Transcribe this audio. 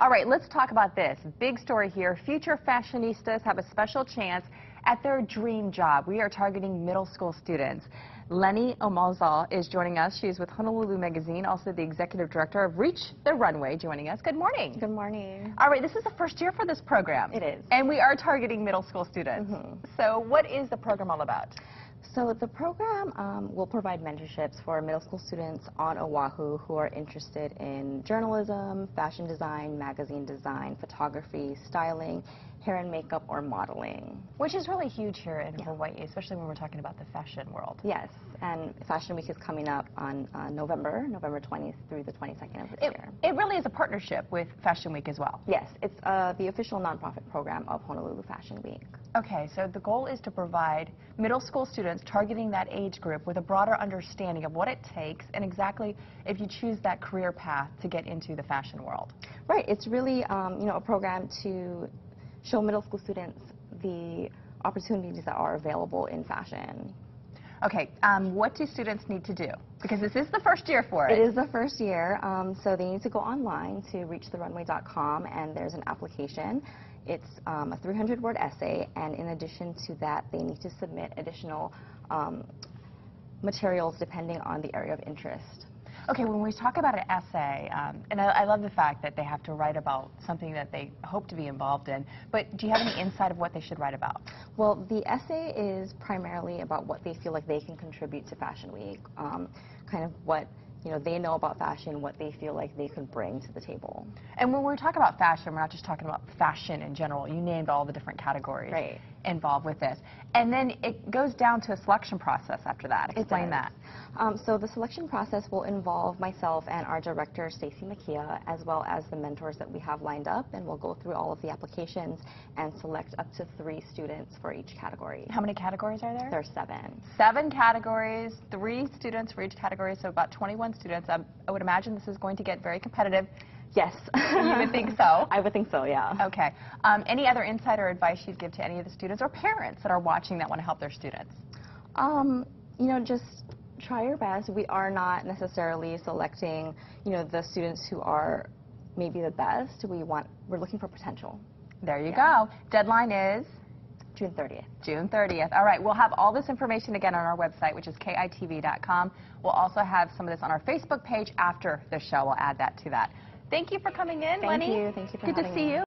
All right, let's talk about this. Big story here. Future fashionistas have a special chance at their dream job. We are targeting middle school students. Lenny Omalzal is joining us. She is with Honolulu Magazine, also the executive director of Reach the Runway, joining us. Good morning. Good morning. All right, this is the first year for this program. It is. And we are targeting middle school students. Mm -hmm. So what is the program all about? So the program um, will provide mentorships for middle school students on Oahu who are interested in journalism, fashion design, magazine design, photography, styling, hair and makeup, or modeling. Which is really huge here in yeah. Hawaii, especially when we're talking about the fashion world. Yes, and Fashion Week is coming up on uh, November, November 20th through the 22nd of this it, year. It really is a partnership with Fashion Week as well. Yes, it's uh, the official nonprofit program of Honolulu Fashion Week. Okay, so the goal is to provide middle school students targeting that age group with a broader understanding of what it takes and exactly if you choose that career path to get into the fashion world. Right, it's really um, you know a program to show middle school students the opportunities that are available in fashion. Okay, um, what do students need to do? Because this is the first year for it. It is the first year, um, so they need to go online to reachtherunway.com and there's an application. It's um, a 300-word essay, and in addition to that, they need to submit additional um, materials depending on the area of interest. Okay, when we talk about an essay, um, and I, I, love the fact that they have to write about something that they hope to be involved in, but do you have any insight of what they should write about? Well, the essay is primarily about what they feel like they can contribute to Fashion Week, um, kind of what you know, they know about fashion, what they feel like they could bring to the table. And when we're talking about fashion, we're not just talking about fashion in general. You named all the different categories right. involved with this. And then it goes down to a selection process after that. Explain that. Um, so the selection process will involve myself and our director, Stacy Makia, as well as the mentors that we have lined up, and we'll go through all of the applications and select up to three students for each category. How many categories are there? There are seven. Seven categories, three students for each category, so about 21 students. Um, I would imagine this is going to get very competitive. Yes. you would think so? I would think so, yeah. Okay. Um, any other insight or advice you'd give to any of the students or parents that are watching that want to help their students? Um, you know, just try your best. We are not necessarily selecting, you know, the students who are maybe the best. We want, we're looking for potential. There you yeah. go. Deadline is? June 30th. June 30th. All right, we'll have all this information again on our website, which is kitv.com. We'll also have some of this on our Facebook page after the show. We'll add that to that. Thank you for coming in, Thank Lenny. you. Thank you for Good to see me. you.